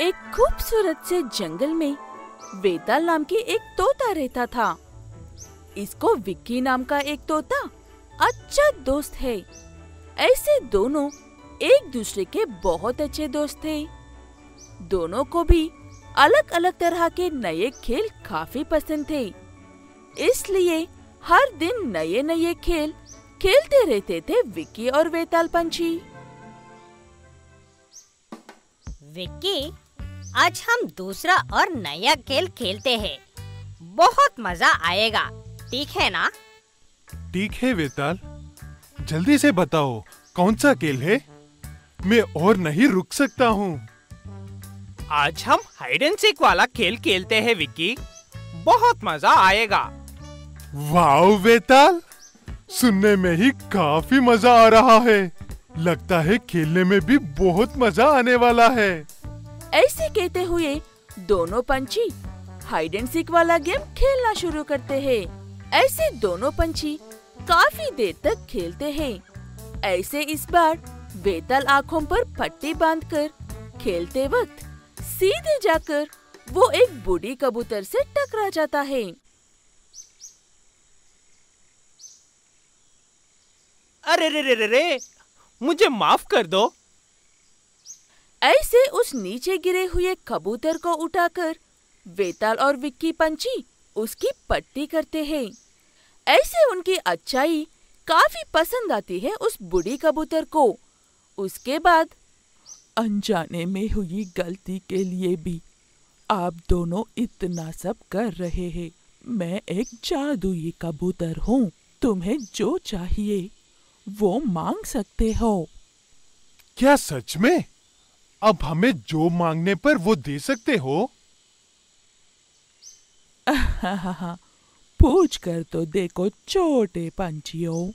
एक खूबसूरत से जंगल में वेताल नाम की एक तोता रहता था। इसको विक्की नाम का एक तोता अच्छा दोस्त है। ऐसे दोनों एक दूसरे के बहुत अच्छे दोस्त थे दोनों को भी अलग अलग तरह के नए खेल काफ़ी पसंद थे। इसलिए हर दिन नए नए खेल खेलते रहते थे विक्की और वेताल पंछी। विक्की आज हम दूसरा और नया खेल खेलते हैं। बहुत मज़ा आएगा। ठीक है ना? ठीक है वेताल। जल्दी से बताओ कौन सा खेल है? मैं और नहीं रुक सकता हूँ। आज हम हाइड एंड सीक वाला खेल खेलते हैं विक्की। बहुत मज़ा आएगा। वाओ वेताल। सुनने में ही काफ़ी मज़ा आ रहा है। लगता है खेलने में भी बहुत मज़ा आने वाला है। ऐसे कहते हुए दोनों पंछी हाइड एंड सीक वाला गेम खेलना शुरू करते हैं। ऐसे दोनों पंछी काफ़ी देर तक खेलते हैं। ऐसे इस बार वेताल आँखों पर पट्टी बांधकर खेलते वक्त सीधे जाकर वो एक बूढ़ी कबूतर से टकरा जाता है। अरे रे रे रे रे मुझे माफ़ कर दो। ऐसे उस नीचे गिरे हुए कबूतर को उठाकर वेताल और विक्की पंछी उसकी पट्टी करते हैं। ऐसे उनकी अच्छाई काफ़ी पसंद आती है उस बूढ़ी कबूतर को। उसके बाद अनजाने में हुई गलती के लिए भी आप दोनों इतना सब कर रहे हैं। मैं एक जादुई कबूतर हूँ, तुम्हें जो चाहिए। वो मांग सकते हो। क्या सच में? अब हमें जो मांगने पर वो दे सकते हो? पूछ कर तो देखो छोटे पंछियों।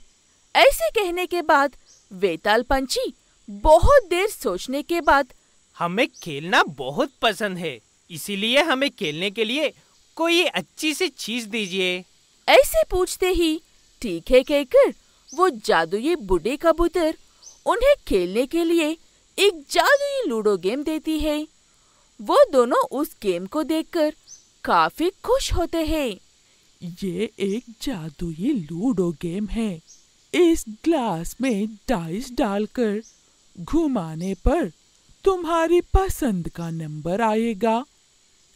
ऐसे कहने के बाद वेताल पंछी बहुत देर सोचने के बाद हमें खेलना बहुत पसंद है इसीलिए हमें खेलने के लिए कोई अच्छी सी चीज़ दीजिए। ऐसे पूछते ही ठीक है कहकर वो जादुई बूढ़े कबूतर उन्हें खेलने के लिए एक जादुई लूडो गेम देती है। वो दोनों उस गेम को देखकर काफ़ी खुश होते हैं। ये एक जादुई लूडो गेम है। इस ग्लास में डाइस डालकर घुमाने पर तुम्हारी पसंद का नंबर आएगा।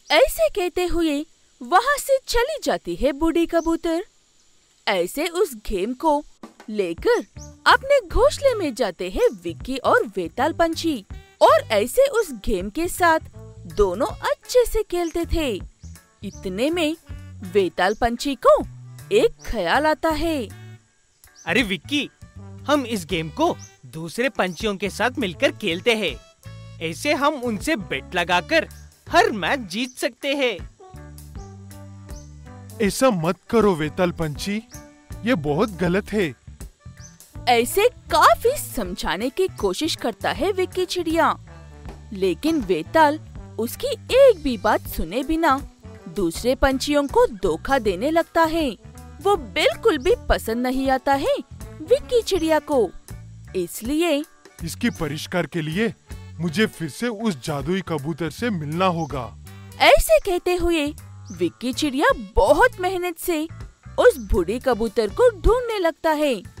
ऐसे कहते हुए वहाँ से चली जाती है बूढ़ी कबूतर। ऐसे उस गेम को लेकर अपने घोंसले में जाते हैं विक्की और वेताल पंछी और ऐसे उस गेम के साथ दोनों अच्छे से खेलते थे। इतने में वेताल पंछी को एक ख्याल आता है। अरे विक्की हम इस गेम को दूसरे पंछियों के साथ मिलकर खेलते हैं। ऐसे हम उनसे बेट लगाकर हर मैच जीत सकते हैं। ऐसा मत करो वेताल पंछी ये बहुत गलत है। ऐसे काफ़ी समझाने की कोशिश करता है विक्की चिड़िया। लेकिन वेताल उसकी एक भी बात सुने बिना दूसरे पंछियों को धोखा देने लगता है। वो बिल्कुल भी पसंद नहीं आता है विक्की चिड़िया को। इसलिए इसकी परिष्कार के लिए मुझे फिर से उस जादुई कबूतर से मिलना होगा। ऐसे कहते हुए विक्की चिड़िया बहुत मेहनत से उस बूढ़ी कबूतर को ढूँढने लगता है।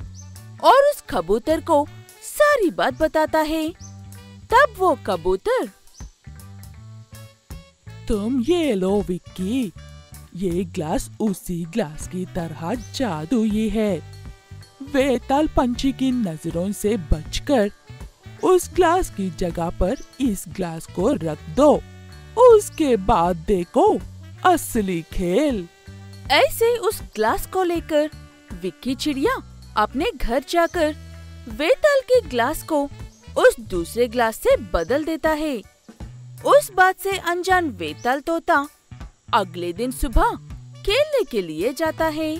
और उस कबूतर को सारी बात बताता है। तब वो कबूतर, तुम ये लो विक्की, ये ग्लास उसी ग्लास की तरह जादुई है। वेताल पंछी की नज़रों से बचकर उस ग्लास की जगह पर इस ग्लास को रख दो। उसके बाद देखो असली खेल। ऐसे उस ग्लास को लेकर विक्की चिड़िया अपने घर जाकर वेताल के ग्लास को उस दूसरे ग्लास से बदल देता है। उस बात से अनजान वेताल तोता अगले दिन सुबह खेलने के लिए जाता है।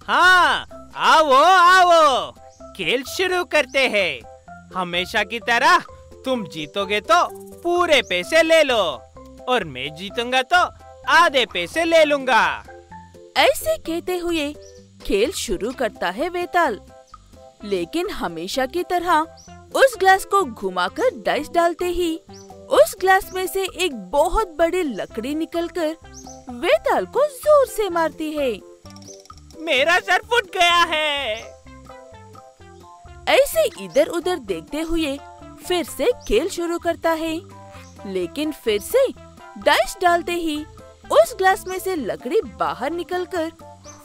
हाँ आओ आओ, खेल शुरू करते हैं। हमेशा की तरह तुम जीतोगे तो पूरे पैसे ले लो और मैं जीतूँगा तो आधे पैसे ले लूँगा। ऐसे कहते हुए खेल शुरू करता है वेताल। लेकिन हमेशा की तरह उस ग्लास को घुमाकर डाइस डालते ही उस ग्लास में से एक बहुत बड़ी लकड़ी निकलकर वेताल को ज़ोर से मारती है। मेरा सर फुट गया है। ऐसे इधर उधर देखते हुए फिर से खेल शुरू करता है। लेकिन फिर से डाइस डालते ही उस ग्लास में से लकड़ी बाहर निकलकर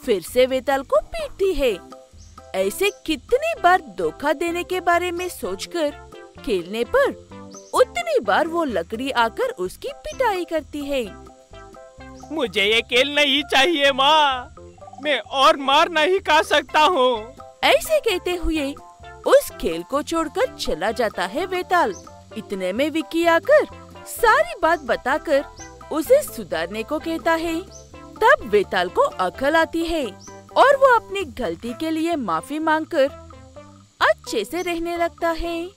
फिर से वेताल को पीटती है। ऐसे कितनी बार धोखा देने के बारे में सोचकर खेलने पर उतनी बार वो लकड़ी आकर उसकी पिटाई करती है। मुझे ये खेल नहीं चाहिए माँ। मैं और मार नहीं खा सकता हूँ। ऐसे कहते हुए उस खेल को छोड़कर चला जाता है वेताल। इतने में विक्की आकर सारी बात बताकर उसे सुधारने को कहता है। तब बेताल को अकल आती है और वो अपनी गलती के लिए माफ़ी मांगकर अच्छे से रहने लगता है।